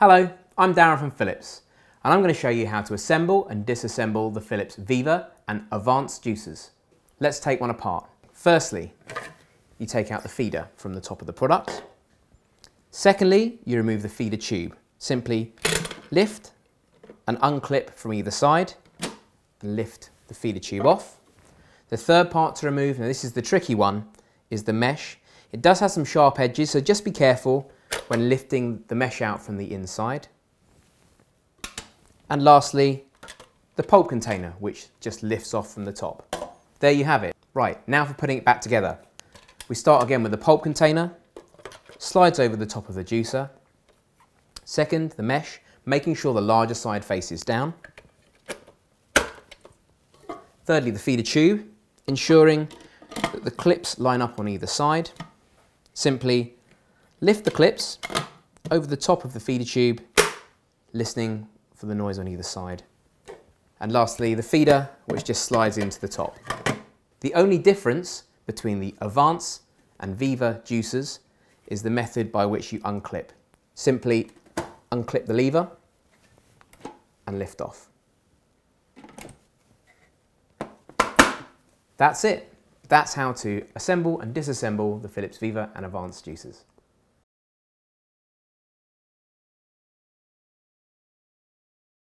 Hello, I'm Darren from Philips and I'm going to show you how to assemble and disassemble the Philips Viva and Avance juicers. Let's take one apart. Firstly, you take out the feeder from the top of the product. Secondly, you remove the feeder tube. Simply lift and unclip from either side and lift the feeder tube off. The third part to remove, now this is the tricky one, is the mesh. It does have some sharp edges, so just be careful when lifting the mesh out from the inside. And lastly, the pulp container, which just lifts off from the top. There you have it. Right, now for putting it back together. We start again with the pulp container, slides over the top of the juicer. Second, the mesh, making sure the larger side faces down. Thirdly, the feeder tube, ensuring that the clips line up on either side. Simply Lift the clips over the top of the feeder tube, listening for the noise on either side. And lastly, the feeder, which just slides into the top. The only difference between the Avance and Viva juicers is the method by which you unclip. Simply unclip the lever and lift off. That's it. That's how to assemble and disassemble the Philips Viva and Avance juicers.